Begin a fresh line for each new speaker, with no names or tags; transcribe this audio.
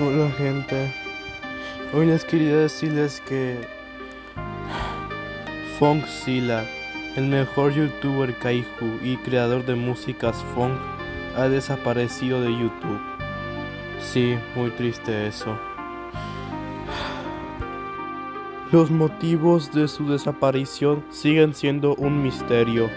Hola gente, hoy les quería decirles que Funk Sila, el mejor youtuber kaiju y creador de músicas funk, ha desaparecido de YouTube. Sí, muy triste eso. Los motivos de su desaparición siguen siendo un misterio.